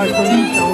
二十一条